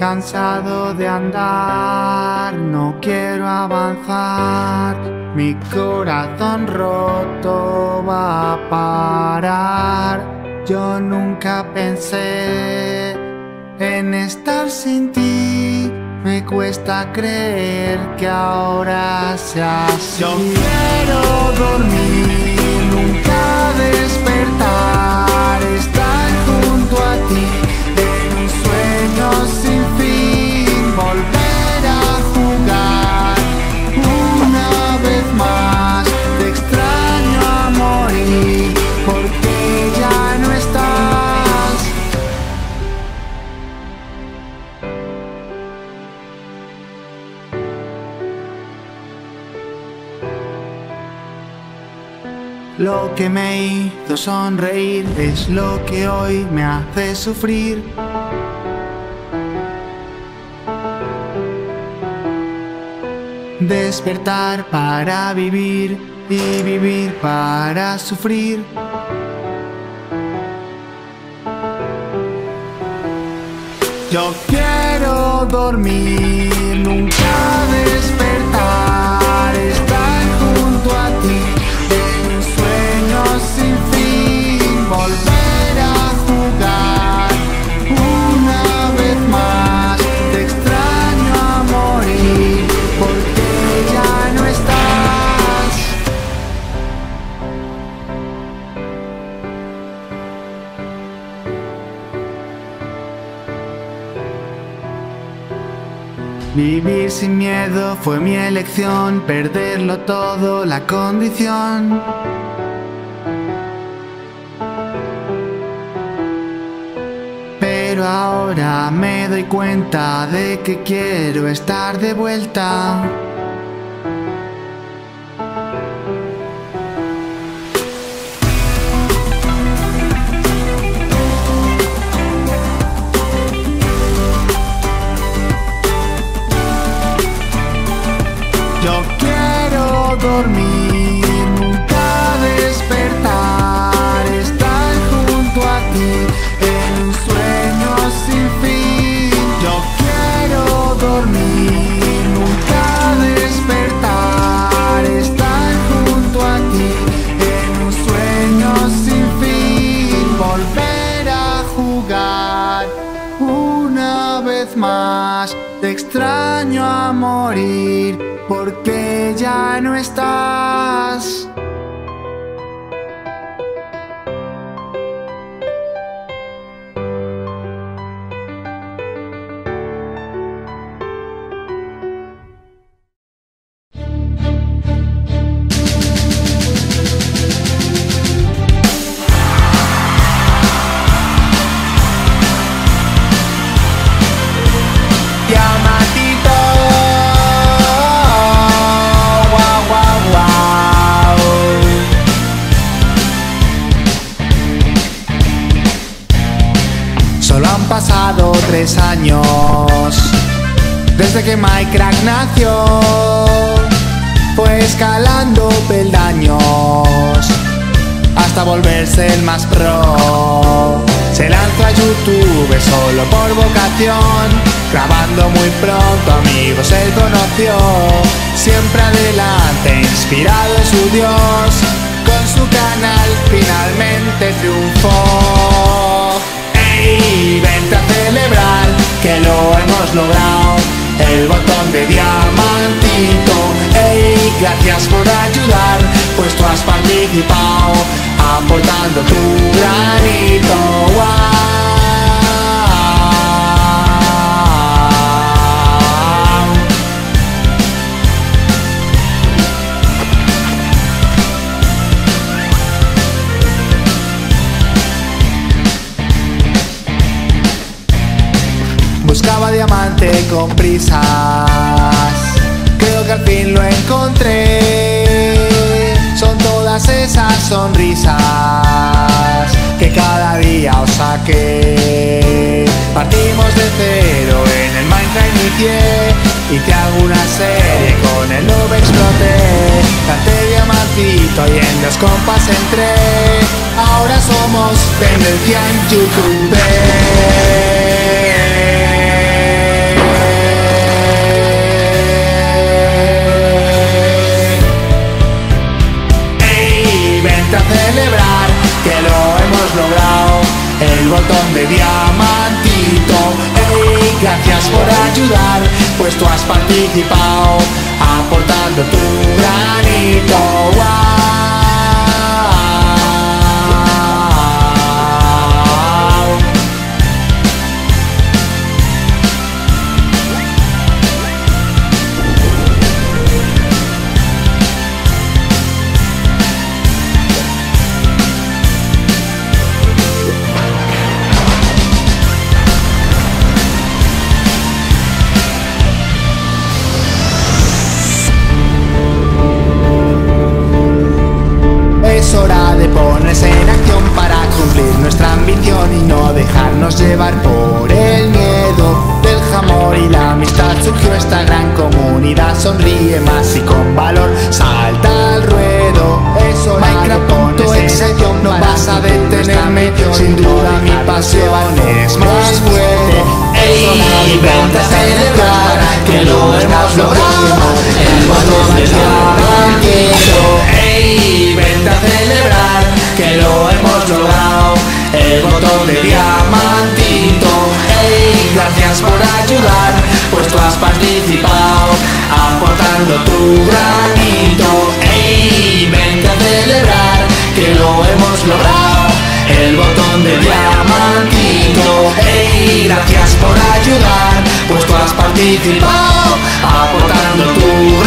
Cansado de andar, no quiero avanzar. Mi corazón roto va a parar. Yo nunca pensé en estar sin ti. Me cuesta creer que ahora sea así. Yo quiero dormir, nunca despertar, estar junto a ti Lo que me hizo sonreír es lo que hoy me hace sufrir. Despertar para vivir y vivir para sufrir. Yo quiero dormir, nunca Vivir sin miedo fue mi elección, perderlo todo la condición. Pero ahora me doy cuenta de que quiero estar de vuelta. Más. Te extraño a morir porque ya no estás. Solo han pasado tres años desde que Minecraft nació. Fue escalando peldaños hasta volverse el más pro. Se lanzó a YouTube solo por vocación, grabando muy pronto amigos él conoció. Siempre adelante, inspirado en su Dios, con su canal finalmente triunfó. Participado, aportando tu granito. ¡Guau! Buscaba diamante con prisas. Creo que al fin lo encontré. Esas sonrisas que cada día os saqué. Partimos de cero en el Minecraft inicié y te hago una serie con el lobo exploté. Canté diamantito y en los compas entré. Ahora somos tendencia en YouTube. botón de diamantito. Hey, gracias por ayudar, pues tú has participado aportando tu granito. De en acción para cumplir nuestra ambición y no dejarnos llevar por el miedo del jamón y la amistad. Surgió esta gran comunidad, sonríe más y con valor salta al ruedo. Es hora de ponerse en acción, no vas a detenerme, sin duda mi pasión es más fuerte. Ey, vente a celebrar que lo hemos logrado. El del diamantito. Por ayudar, pues tú has participado, aportando tu granito. Ey, vente a celebrar que lo hemos logrado. El botón de diamantito. Ey, gracias por ayudar, pues tú has participado, aportando tu